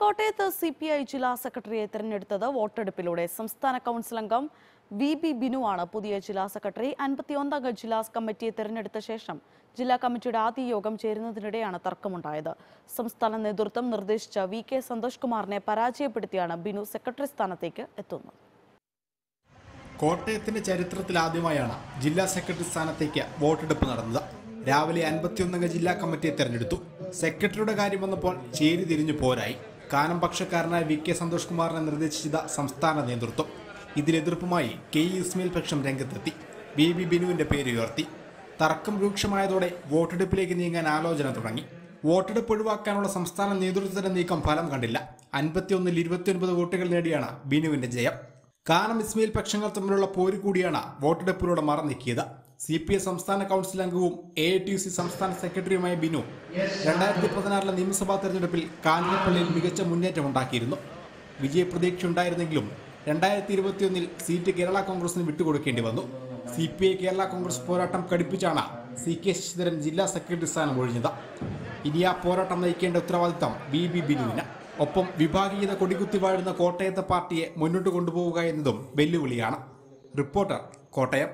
കോട്ടയത്ത് C P I ജില്ലാ സെക്രട്ടറിയെ തെരഞ്ഞെടുത്തത് വോട്ടെടുപ്പിലൂടെ സംസ്ഥാന കൗൺസിൽ അംഗം വി ബി ആണ് പുതിയ ജില്ലാ സെക്രട്ടറി അൻപത്തിയൊന്നംഗ ജില്ലാ കമ്മിറ്റിയെ തെരഞ്ഞെടുത്ത ശേഷം ജില്ലാ കമ്മിറ്റിയുടെ ആദ്യ യോഗം ചേരുന്നതിനിടെയാണ് തർക്കമുണ്ടായത്. സംസ്ഥാന നേതൃത്വം നിർദ്ദേശിച്ച വി കെ സന്തോഷ് കുമാറിനെ പരാജയപ്പെടുത്തിയാണ് ബിനു സെക്രട്ടറി സ്ഥാനത്തേക്ക് എത്തുന്നത്. കോട്ടയത്തിന്റെ ചരിത്രത്തിൽ ആദ്യമായാണ് ജില്ലാ സെക്രട്ടറി സ്ഥാനത്തേക്ക് വോട്ടെടുപ്പ് നടന്നത്. രാവിലെ അൻപത്തിയൊന്നംഗ ജില്ലാ കമ്മിറ്റിയെ തെരഞ്ഞെടുത്തു. സെക്രട്ടറിയുടെ കാര്യം വന്നപ്പോൾ ചേരി തിരിഞ്ഞു പോരായി. കാനം പക്ഷക്കാരനായ വി കെ സന്തോഷ് കുമാറിനെ നിർദ്ദേശിച്ചത് സംസ്ഥാന നേതൃത്വം. ഇതിലെതിർപ്പുമായി കെ ഇസ്മയിൽ പക്ഷം രംഗത്തെത്തി. ബി ബി ബിനുവിന്റെ പേര് ഉയർത്തി. തർക്കം രൂക്ഷമായതോടെ വോട്ടെടുപ്പിലേക്ക് നീങ്ങാൻ ആലോചന തുടങ്ങി. വോട്ടെടുപ്പ് ഒഴിവാക്കാനുള്ള സംസ്ഥാന നേതൃത്വത്തിന്റെ നീക്കം ഫലം കണ്ടില്ല. അൻപത്തിയൊന്നിൽ ഇരുപത്തിയൊൻപത് വോട്ടുകൾ നേടിയാണ് ബിനുവിന്റെ ജയം. കാനം ഇസ്മയിൽ പക്ഷങ്ങൾ തമ്മിലുള്ള പോര് കൂടിയാണ് വോട്ടെടുപ്പിലൂടെ മറനീക്കിയത് സി പി എസ് സംസ്ഥാന കൗൺസിൽ അംഗവും എ ടി സി സംസ്ഥാന സെക്രട്ടറിയുമായ ബിനു രണ്ടായിരത്തി പതിനാറിലെ നിയമസഭാ തെരഞ്ഞെടുപ്പിൽ കാഞ്ഞിരപ്പള്ളിയിൽ മികച്ച മുന്നേറ്റമുണ്ടാക്കിയിരുന്നു വിജയപ്രതീക്ഷ ഉണ്ടായിരുന്നെങ്കിലും രണ്ടായിരത്തി ഇരുപത്തിയൊന്നിൽ സീറ്റ് കേരള കോൺഗ്രസിന് വിട്ടുകൊടുക്കേണ്ടി വന്നു. C P I Kerala Congress പോരാട്ടം കടുപ്പിച്ചാണ് സി കെ ശശിധരൻ ജില്ലാ സെക്രട്ടറി സ്ഥാനം ഒഴിഞ്ഞത്. ഇനി ആ പോരാട്ടം നയിക്കേണ്ട ഉത്തരവാദിത്തം ബി ബി ബിനുവിന്. ഒപ്പം വിഭാഗീയത കൊടികുത്തി വാഴുന്ന കോട്ടയത്തെ പാർട്ടിയെ മുന്നോട്ട് കൊണ്ടുപോവുക എന്നതും വെല്ലുവിളിയാണ്. റിപ്പോർട്ടർ കോട്ടയം.